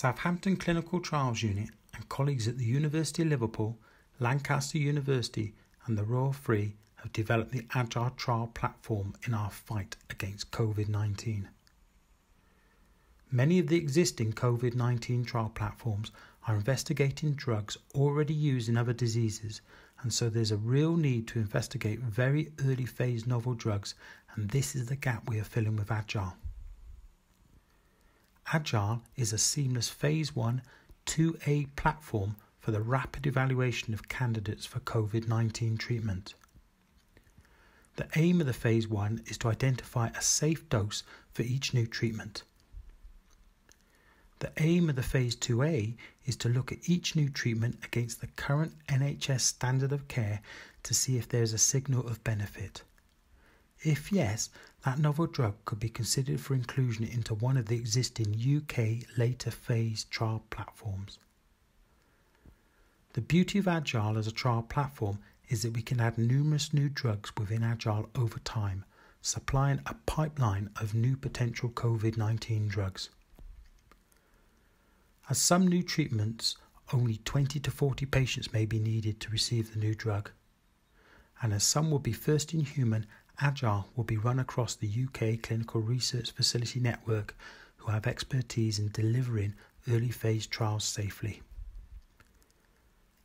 Southampton Clinical Trials Unit and colleagues at the University of Liverpool, Lancaster University, and the Royal Free have developed the Agile trial platform in our fight against COVID 19. Many of the existing COVID 19 trial platforms are investigating drugs already used in other diseases, and so there's a real need to investigate very early phase novel drugs, and this is the gap we are filling with Agile. Agile is a seamless Phase 1 2A platform for the rapid evaluation of candidates for COVID 19 treatment. The aim of the Phase 1 is to identify a safe dose for each new treatment. The aim of the Phase 2A is to look at each new treatment against the current NHS standard of care to see if there is a signal of benefit. If yes, that novel drug could be considered for inclusion into one of the existing UK later phase trial platforms. The beauty of Agile as a trial platform is that we can add numerous new drugs within Agile over time, supplying a pipeline of new potential COVID 19 drugs. As some new treatments, only 20 to 40 patients may be needed to receive the new drug. And as some will be first in human Agile will be run across the UK Clinical Research Facility Network, who have expertise in delivering early phase trials safely.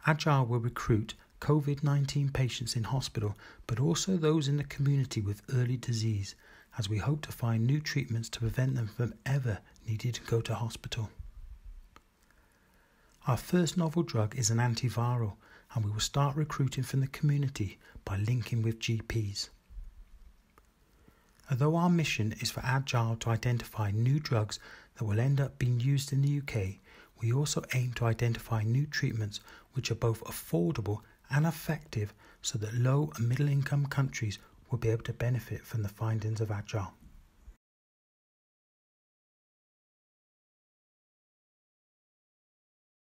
Agile will recruit COVID 19 patients in hospital, but also those in the community with early disease, as we hope to find new treatments to prevent them from ever needing to go to hospital. Our first novel drug is an antiviral, and we will start recruiting from the community by linking with GPs. Although our mission is for Agile to identify new drugs that will end up being used in the UK, we also aim to identify new treatments which are both affordable and effective so that low and middle income countries will be able to benefit from the findings of Agile.